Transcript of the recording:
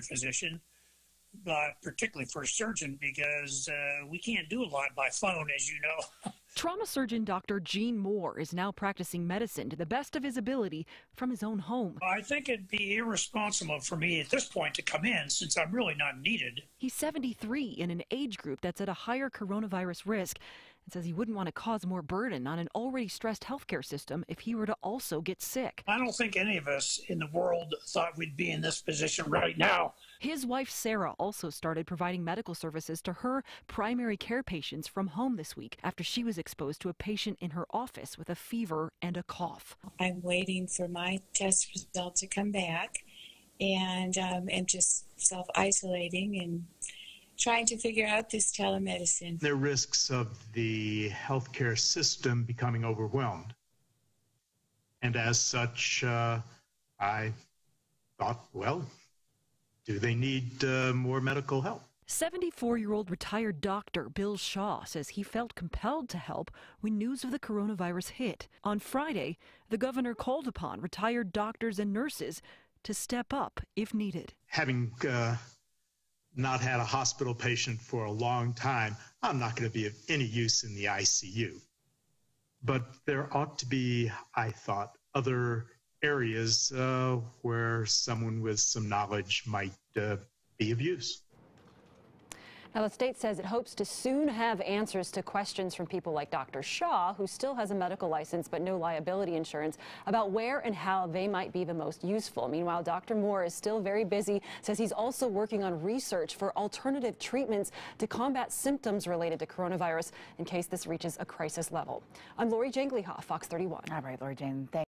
physician, but particularly for a surgeon, because uh, we can't do a lot by phone, as you know. Trauma surgeon Dr. Gene Moore is now practicing medicine to the best of his ability from his own home. I think it'd be irresponsible for me at this point to come in since I'm really not needed. He's 73 in an age group that's at a higher coronavirus risk and says he wouldn't want to cause more burden on an already stressed healthcare system if he were to also get sick. I don't think any of us in the world thought we'd be in this position right now. His wife Sarah also started providing medical services to her primary care patients from home this week after she was exposed to a patient in her office with a fever and a cough. I'm waiting for my test result to come back and um, am just self isolating and trying to figure out this telemedicine. There are risks of the healthcare system becoming overwhelmed. And as such, uh, I thought, well, do they need uh, more medical help? 74 year old retired doctor Bill Shaw says he felt compelled to help when news of the coronavirus hit. On Friday, the governor called upon retired doctors and nurses to step up if needed. Having uh, not had a hospital patient for a long time, I'm not going to be of any use in the ICU. But there ought to be, I thought, other areas uh, where someone with some knowledge might uh, be of use. Now, the state says it hopes to soon have answers to questions from people like Dr. Shaw, who still has a medical license but no liability insurance, about where and how they might be the most useful. Meanwhile, Dr. Moore is still very busy, says he's also working on research for alternative treatments to combat symptoms related to coronavirus in case this reaches a crisis level. I'm Lori Jane Gliha, Fox 31. All right, Lori Jane, thanks.